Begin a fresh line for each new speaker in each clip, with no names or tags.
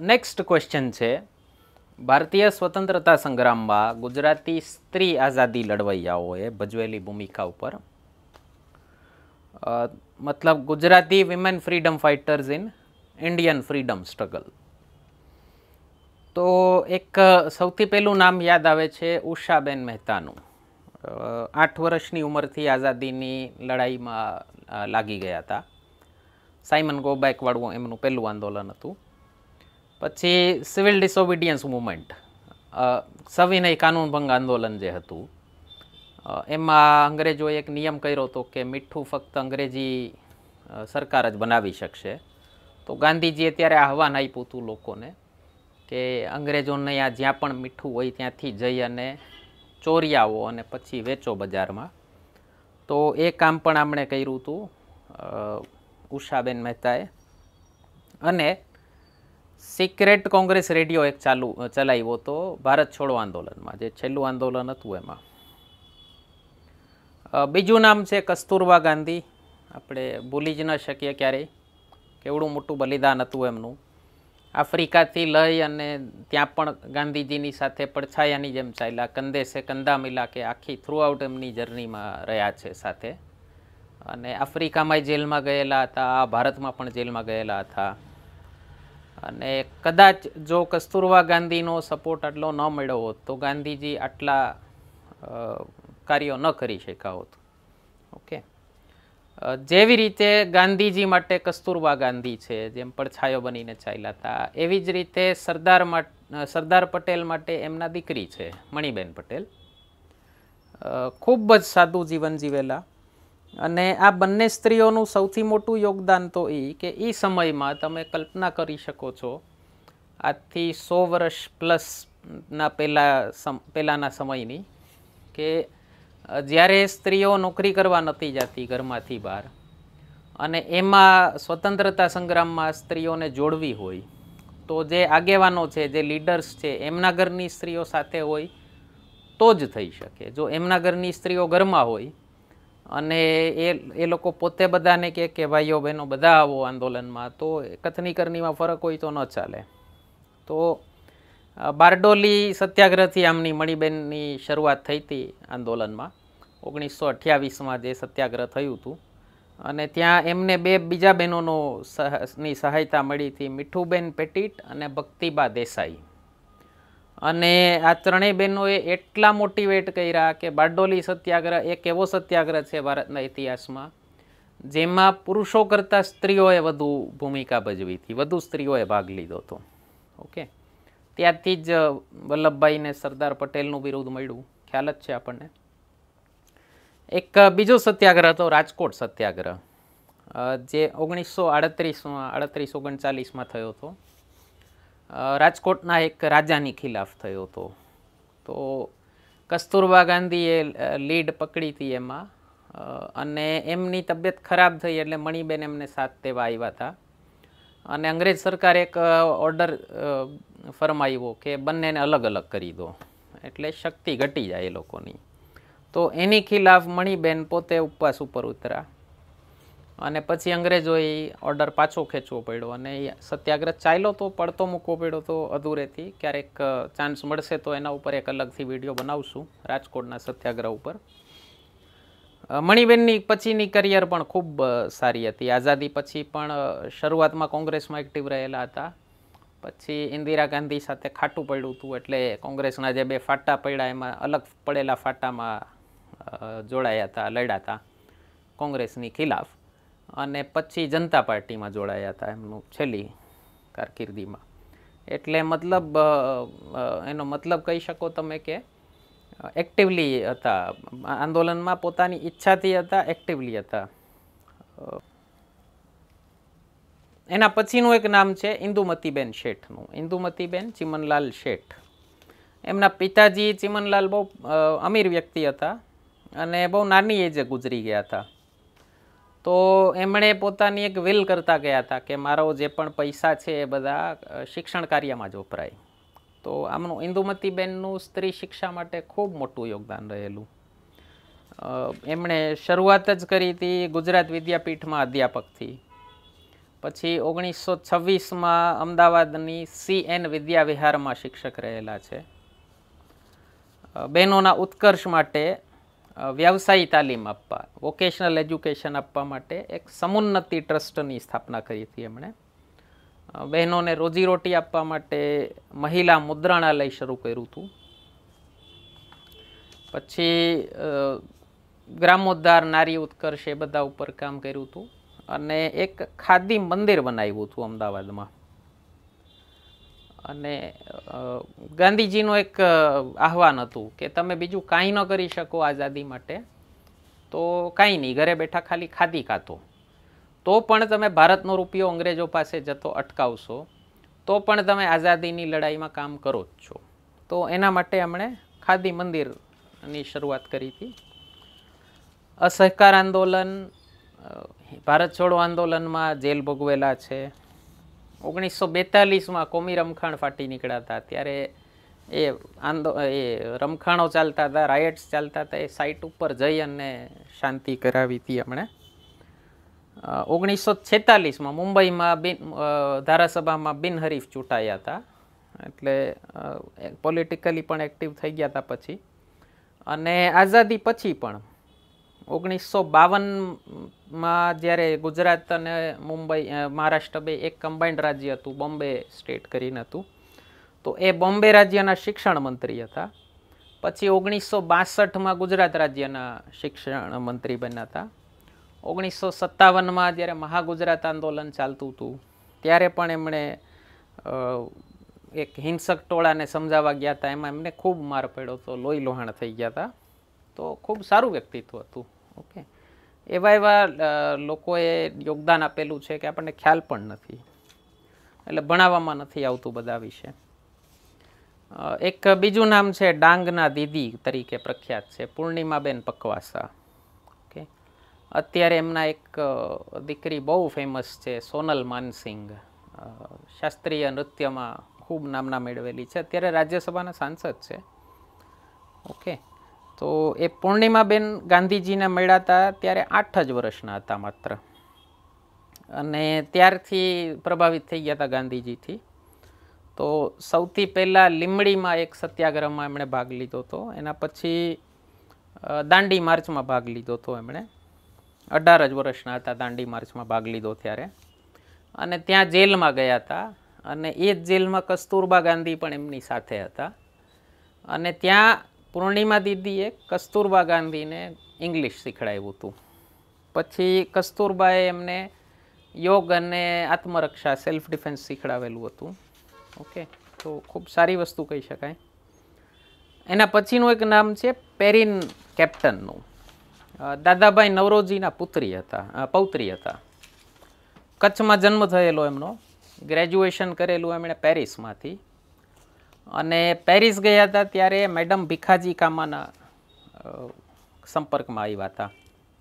Next question છે. ભારતીય સ્વતંત્રતા સંગ્રામમાં ગુજરાતી સ્ત્રી આઝાદી લડવૈયાઓએ ભજવેલી ભૂમિકા ઉપર મતલબ Gujarati women freedom fighters in Indian freedom struggle તો એક સૌથી પહેલું નામ યાદ આવે છે ઉષાબેન મહેતાનું. આઠ વર્ષની ઉંમરથી આઝાદીની લડાઈમાં લાગી ગયા હતા. સાયમન ગોબેકવાળું એમનું પહેલું આંદોલન હતું. પછી સિવિલ ડિસોબિડિયન્સ મુવમેન્ટ. સવિનય કાનૂન ભંગ આંદોલન જે હતું એમાં અંગ્રેજોએ એક નિયમ કર્યો હતો કે મીઠું ફક્ત અંગ્રેજી સરકાર જ બનાવી શકશે. તો ગાંધીજીએ ત્યારે આહવાન આપ્યું હતું લોકોને કે અંગ્રેજોને આ જ્યાં પણ મીઠું હોય ત્યાંથી જઈ અને ચોરી આવો અને પછી વેચો બજારમાં. તો એ કામ પણ આપણે કર્યું હતું ઉષાબેન મહેતાએ. અને સિક્રેટ કોંગ્રેસ રેડિયો એક ચાલુ, ચલાવ્યો હતો ભારત છોડો આંદોલનમાં, જે છેલ્લું આંદોલન હતું એમાં. બીજું નામ છે કસ્તુરબા ગાંધી. આપણે ભૂલી જ ન શકીએ ક્યારેય કેવડું મોટું બલિદાન હતું એમનું. આફ્રિકાથી લઈ અને ત્યાં પણ ગાંધીજીની સાથે પડછાયાની જેમ ચાલ્યા કંધે છે કંધા મિલા કે આખી થ્રુઆઉટ એમની જર્નીમાં રહ્યા છે સાથે. અને આફ્રિકામાં જેલમાં ગયેલા હતા ભારતમાં પણ જેલમાં ગયેલા હતા. અને કદાચ જો કસ્તુરબા ગાંધીનો સપોર્ટ આટલો ન મળ્યો હોત, તો ગાંધીજી આટલા કાર્યો ન કરી શક્યા હોત. ઓકે જેવી રીતે ગાંધીજી માટે કસ્તુરબા ગાંધી છે, જેમ પડછાયો બનીને ચાલ્યા હતા, એવી જ રીતે સરદાર સરદાર પટેલ માટે એમના દીકરી છે, મણિબેન પટેલ. ખૂબ જ સાદું જીવન જીવેલા અને આ બંને સ્ત્રીઓનું સૌથી મોટું યોગદાન તો એ કે એ સમયમાં તમે કલ્પના કરી શકો છો, આજથી સો વર્ષ પ્લસના પહેલાં પહેલાંના સમયની કે જ્યારે સ્ત્રીઓ નોકરી કરવા નથી જતી ઘરમાંથી બહાર અને એમાં સ્વતંત્રતા સંગ્રામમાં સ્ત્રીઓને જોડવી હોય, તો જે આગેવાનો છે, જે લીડર્સ છે, એમના ઘરની સ્ત્રીઓ સાથે હોય તો જ થઈ શકે. જો એમના ઘરની સ્ત્રીઓ ઘરમાં હોય અને એ એ લોકો પોતે બધાને કહે કે ભાઈઓ, બહેનો, બધા આવો આંદોલનમાં. તો કથની કરનીમાં ફરક હોય તો ન ચાલે. તો બારડોલી સત્યાગ્રહથી આમની મણિબેનની શરૂઆત થઈ હતી આંદોલનમાં. ઓગણીસો અઠ્યાવીસમાં જે સત્યાગ્રહ થયું હતું. અને ત્યાં એમને બે બીજા બહેનોનો ની સહાયતા મળી હતી. મીઠુબેન પેટીટ અને ભક્તિબા દેસાઈ. અને આ ત્રણેય બહેનોએ એટલા મોટિવેટ કર્યા કે બારડોલી સત્યાગ્રહ એક એવો સત્યાગ્રહ છે ભારતના ઇતિહાસમાં, જેમાં પુરુષો કરતાં સ્ત્રીઓએ વધુ ભૂમિકા ભજવી હતી. વધુ સ્ત્રીઓએ ભાગ લીધો હતો. ઓકે? ત્યારથી જ વલ્લભભાઈને સરદાર પટેલનું બિરુદ મળ્યું. ખ્યાલ જ છે આપણને. એક બીજો સત્યાગ્રહ હતો, રાજકોટ સત્યાગ્રહ. જે ઓગણીસો આડત્રીસમાં, આડત્રીસ ઓગણચાલીસમાં થયો હતો. રાજકોટના એક રાજાની ખિલાફ થયો હતો. તો કસ્તુરબા ગાંધીએ લીડ પકડી હતી એમાં. અને એમની તબિયત ખરાબ થઈ એટલે મણિબેન એમને સાથ દેવા આવ્યા હતા. અને અંગ્રેજ સરકારે એક ઓર્ડર ફરમાવ્યો કે બંનેને અલગ અલગ કરી દો. એટલે શક્તિ ઘટી જાય એ લોકોની. તો એની ખિલાફ મણિબેન પોતે ઉપવાસ ઉપર ઉતરા અને પછી અંગ્રેજોએ ઓર્ડર પાછો ખેંચવો પડ્યો અને સત્યાગ્રહ ચાલ્યો તો, પડતો મૂકવો પડ્યો તો અધૂરેથી. ક્યારેક ચાન્સ મળશે તો એના ઉપર એક અલગથી વીડિયો બનાવશું, રાજકોટના સત્યાગ્રહ ઉપર. મણિબેનની પછીની કરિયર પણ ખૂબ સારી હતી. આઝાદી પછી પણ શરૂઆતમાં કોંગ્રેસમાં એક્ટિવ રહેલા હતા. પછી ઇન્દિરા ગાંધી સાથે ખાટું પડ્યું હતું એટલે કોંગ્રેસના જે બે ફાટા પડ્યા એમાં અલગ પડેલા ફાટામાં જોડાયા હતા, લડ્યા હતા કોંગ્રેસની ખિલાફ. અને પછી જનતા પાર્ટીમાં જોડાયા હતા એમનું છેલ્લી કારકિર્દીમાં. એટલે મતલબ એનો મતલબ કહી શકો તમે કે એક્ટિવલી હતા. આંદોલનમાં પોતાની ઈચ્છાથી હતા એક્ટિવલી હતા. એના પછીનું એક નામ છે ઇન્દુમતીબેન શેઠનું. ઇન્દુમતીબેન ચિમનલાલ શેઠ. એમના પિતાજી ચિમનલાલ બહુ અમીર વ્યક્તિ હતા અને બહુ નાની એજે ગુજરી ગયા હતા. તો એમણે પોતાની એક વિલ કરતા ગયા હતા કે મારો જે પણ પૈસા છે એ બધા શિક્ષણ કાર્યમાં જ વપરાય. તો આમનું ઇન્દુમતીબેનનું સ્ત્રી શિક્ષા માટે ખૂબ મોટું યોગદાન રહેલું. એમણે શરૂઆત જ કરી હતી ગુજરાત વિદ્યાપીઠમાં અધ્યાપકથી. પછી ઓગણીસો છવ્વીસમાં અમદાવાદની સી એન વિદ્યાવિહારમાં શિક્ષક રહેલા છે. બહેનોના ઉત્કર્ષ માટે વ્યવસાયી તાલીમ આપવા વોકેશનલ એજ્યુકેશન આપવા માટે એક સમુન્નતિ ટ્રસ્ટની સ્થાપના કરી હતી એમણે. બહેનોને રોજીરોટી આપવા માટે મહિલા મુદ્રણાલય શરૂ કર્યું હતું. પછી ગ્રામોદ્ધાર, નારી ઉત્કર્ષ એ બધા ઉપર કામ કર્યું હતું. અને એક ખાદી મંદિર બનાવ્યું હતું અમદાવાદમાં. અને ગાંધીજીનું એક આહવાન હતું કે તમે બીજું કાંઈ ન કરી શકો આઝાદી માટે, તો કાંઈ નહીં, ઘરે બેઠા ખાલી ખાદી ખાતો તો પણ તમે ભારતનો રૂપિયો અંગ્રેજો પાસે જતો અટકાવશો, તો પણ તમે આઝાદીની લડાઈમાં કામ કરો જ છો. તો એના માટે એમણે ખાદી મંદિરની શરૂઆત કરી હતી. અસહકાર આંદોલન ભારત છોડો આંદોલનમાં જેલ ભોગવેલા છે. ઓગણીસો બેતાલીસમાં કોમી રમખાણ ફાટી નીકળ્યા હતા. ત્યારે એ આંદો, એ રમખાણો ચાલતા હતા રાયટ્સ ચાલતા હતા, એ સાઇટ ઉપર જઈ અને શાંતિ કરાવી હતી એમણે. ઓગણીસો છેતાલીસમાં મુંબઈમાં બિન ધારાસભામાં બિનહરીફ ચૂંટાયા હતા. એટલે પોલિટિકલી પણ એક્ટિવ થઈ ગયા હતા પછી. અને આઝાદી પછી પણ ઓગણીસો બાવનમાં જ્યારે ગુજરાત અને મુંબઈ મહારાષ્ટ્ર બે એક કમ્બાઇન્ડ રાજ્ય હતું, બોમ્બે સ્ટેટ કરીને હતું, તો એ બોમ્બે રાજ્યના શિક્ષણ મંત્રી હતા. પછી ઓગણીસો બાસઠમાં ગુજરાત રાજ્યના શિક્ષણ મંત્રી બન્યા હતા. ઓગણીસો સત્તાવનમાં જ્યારે મહાગુજરાત આંદોલન ચાલતું હતું, ત્યારે પણ એમણે એક હિંસક ટોળાને સમજાવવા ગયા હતા. એમાં એમને ખૂબ માર પડ્યો હતો, લોહી લોહાણ થઈ ગયા હતા. તો ખૂબ સારું વ્યક્તિત્વ હતું. ઓકે એવા એવા લોકોએ યોગદાન આપેલું છે કે આપણને ખ્યાલ પણ નથી. એટલે ભણાવવામાં નથી આવતું બધા વિશે. એક બીજું નામ છે ડાંગના દીદી તરીકે પ્રખ્યાત છે, પૂર્ણિમાબેન પકવાસા. ઓકે અત્યારે એમના એક દીકરી બહુ ફેમસ છે, સોનલ માનસિંગ શાસ્ત્રીય નૃત્યમાં ખૂબ નામના મેળવેલી છે. અત્યારે રાજ્યસભાના સાંસદ છે. ઓકે તો એ પૂર્ણિમાબેન ગાંધીજીને મળ્યા હતા ત્યારે આઠ જ વર્ષના હતા માત્ર. અને ત્યારથી પ્રભાવિત થઈ ગયા હતા ગાંધીજીથી. તો સૌથી પહેલાં લીમડીમાં એક સત્યાગ્રહમાં એમણે ભાગ લીધો હતો. એના પછી દાંડી માર્ચમાં ભાગ લીધો હતો એમણે. અઢાર જ વર્ષના હતા દાંડી માર્ચમાં ભાગ લીધો ત્યારે. અને ત્યાં જેલમાં ગયા હતા. અને એ જ જેલમાં કસ્તુરબા ગાંધી પણ એમની સાથે હતા. અને ત્યાં પૂર્ણિમા દીદીએ કસ્તુરબા ગાંધીને ઇંગ્લિશ શીખડાવ્યું હતું. પછી કસ્તુરબાએ એમને યોગ અને આત્મરક્ષા સેલ્ફ ડિફેન્સ શીખડાવેલું હતું. ઓકે તો ખૂબ સારી વસ્તુ કહી શકાય. એના પછીનું એક નામ છે પેરિન કેપ્ટનનું. દાદાભાઈ નવરોજીના પુત્રી હતા પૌત્રી હતા. કચ્છમાં જન્મ થયેલો એમનો. ગ્રેજ્યુએશન કરેલું એમણે પેરિસમાંથી. અને પેરિસ ગયા હતા ત્યારે મેડમ ભીખાજી કામાના સંપર્કમાં આવ્યા હતા.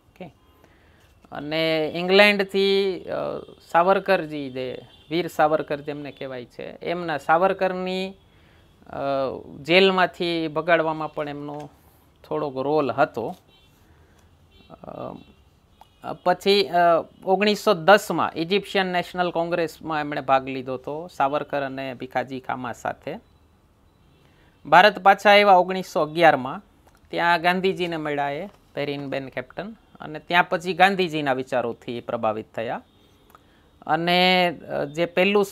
ઓકે. અને ઇંગ્લેન્ડથી સાવરકરજી જે, વીર સાવરકર જેમને કહેવાય છે, એમના સાવરકરની જેલમાંથી ભગાડવામાં પણ એમનો થોડોક રોલ હતો. પછી ઓગણીસો દસમાં ઇજિપ્શિયન નેશનલ કોંગ્રેસમાં એમણે ભાગ લીધો હતો સાવરકર અને ભીખાજી કામા સાથે. ભારત પાછા આવ્યા ઓગણીસો અગિયારમાં. ત્યાં ગાંધીજીને મળ્યા એ પેરીનબેન કેપ્ટન. અને ત્યાં પછી ગાંધીજીના વિચારોથી પ્રભાવિત થયા. અને જે પહેલું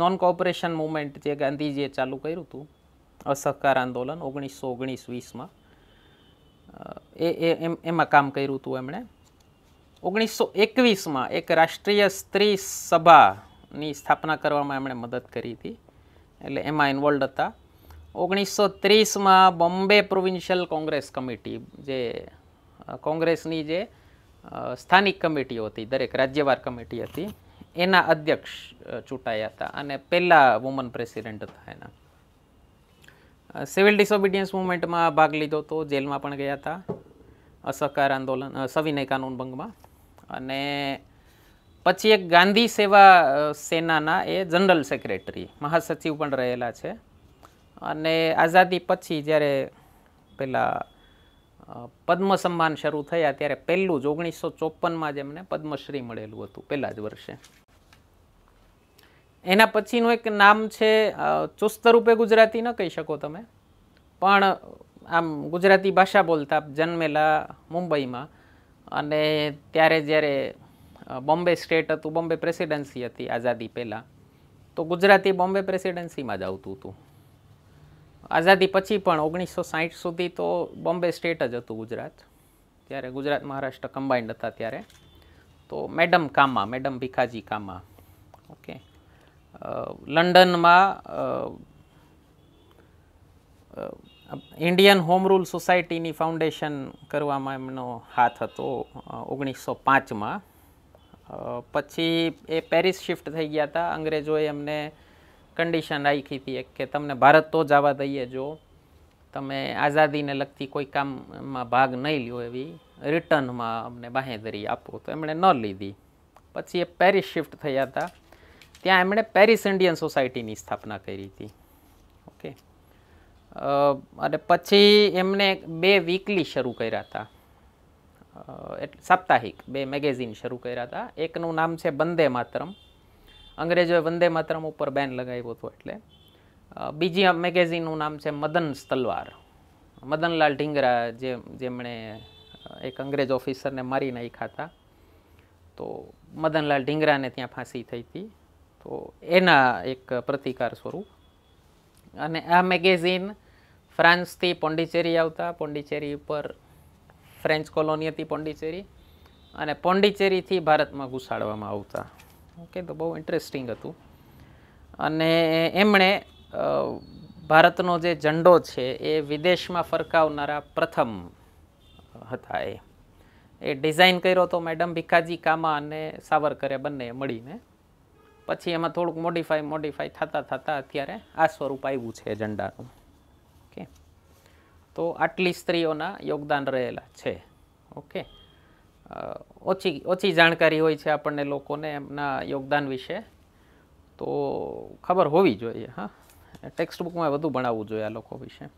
નોન કોઓપરેશન મુવમેન્ટ જે ગાંધીજીએ ચાલુ કર્યું હતું, અસહકાર આંદોલન ઓગણીસો ઓગણીસ વીસમાં એ એમ કામ કર્યું હતું એમણે. ઓગણીસો એકવીસમાં એક રાષ્ટ્રીય સ્ત્રી સભાની સ્થાપના કરવામાં એમણે મદદ કરી હતી. એટલે એમાં ઇન્વોલ્ડ હતા. ઓગણીસો ત્રીસમાં બોમ્બે પ્રોવિન્શિયલ કોંગ્રેસ કમિટી જે કોંગ્રેસની જે સ્થાનિક કમિટીઓ હતી, દરેક રાજ્યવાર કમિટી હતી, એના અધ્યક્ષ ચૂંટાયા હતા અને પહેલાં વુમન પ્રેસિડેન્ટ હતા એના. સિવિલ ડિસોબિડિયન્સ મુવમેન્ટમાં ભાગ લીધો હતો જેલમાં પણ ગયા હતા, અસહકાર આંદોલન સવિનય કાનૂન ભંગમાં અને પછી એક ગાંધી સેવા સેનાના એ જનરલ સેક્રેટરી, મહાસચિવ પણ રહેલા છે. અને આઝાદી પછી જ્યારે પેલા પદ્મ સન્માન શરૂ થયા ત્યારે પહેલું જ ઓગણીસો ચોપનમાં જ એમને પદ્મશ્રી મળેલું હતું પહેલાં જ વર્ષે. એના પછીનું એક નામ છે ચુસ્ત રૂપે ગુજરાતી ન કહી શકો તમે, પણ આમ ગુજરાતી ભાષા બોલતા જન્મેલા મુંબઈમાં. અને ત્યારે જ્યારે બોમ્બે સ્ટેટ હતું, બોમ્બે પ્રેસિડેન્સી હતી આઝાદી પહેલાં, તો ગુજરાતી બોમ્બે પ્રેસિડેન્સીમાં જ આવતું હતું. આઝાદી પછી પણ ઓગણીસો સાહીઠ સુધી તો બોમ્બે સ્ટેટ જ હતું ગુજરાત. ત્યારે ગુજરાત મહારાષ્ટ્ર કમ્બાઇન્ડ હતા ત્યારે. તો madam Cama, madam Bhikaiji Cama. Okay લંડનમાં ઇન્ડિયન હોમ રૂલ સોસાયટીની ફાઉન્ડેશન કરવામાં એમનો હાથ હતો ઓગણીસો પાંચમાં. પછી એ પેરિસ શિફ્ટ થઈ ગયા હતા. અંગ્રેજોએ એમને કન્ડિશન રાખી હતી એક કે તમને ભારત તો જ આવવા દઈએ જો, તમે આઝાદીને લગતી કોઈ કામમાં ભાગ નહીં લ્યો એવી રિટર્નમાં અમને બાહેંધરી આપો, તો એમણે ન લીધી. પછી એ પેરિસ શિફ્ટ થયા હતા. ત્યાં એમણે પેરિસ ઇન્ડિયન સોસાયટીની સ્થાપના કરી હતી. ઓકે. અને પછી એમણે બે વીકલી શરૂ કર્યા હતા. એટલે સાપ્તાહિક બે મેગેઝિન શરૂ કર્યા હતા. એકનું નામ છે બંદે માતરમ અંગ્રેજોએ વંદે માતરમ ઉપર બેન લગાવ્યો હતો એટલે. બીજી મેગેઝિનનું નામ છે મદન તલવાર મદનલાલ ઢીંગરા જે, જેમણે એક અંગ્રેજ ઓફિસરને મારી નાખ્યા હતા. તો મદનલાલ ઢીંગરાને ત્યાં ફાંસી થઈ હતી. તો એના એક પ્રતિકાર સ્વરૂપ. અને આ મેગેઝિન ફ્રાન્સથી પોંડિચેરી આવતા. પોંડિચેરી ઉપર ફ્રેન્ચ કોલોની હતી પોંડિચેરી. અને પોંડિચેરીથી ભારતમાં ઘુસાડવામાં આવતા. ઓકે, તો બહુ ઇન્ટરેસ્ટિંગ હતું. અને એમણે ભારતનો જે ઝંડો છે એ વિદેશમાં ફરકાવનારા પ્રથમ હતા એ. એ ડિઝાઇન કર્યો તો મેડમ ભીખાજી કામા અને સાવરકરે બંને મળીને. પછી એમાં થોડુંક મોડિફાઈ મોડિફાઈ થતાં થતાં અત્યારે આ સ્વરૂપ આવ્યું છે ઝંડાનું. ઓકે. તો આટલી સ્ત્રીઓના યોગદાન રહેલા છે. ઓકે. ઓછી ઓછી જાણકારી હોય છે આપણને લોકોને એમના યોગદાન વિશે. તો ખબર હોવી જોઈએ, હા. ટેક્સ્ટ બુકમાં વધુ ભણાવવું જોઈએ આ લોકો વિશે.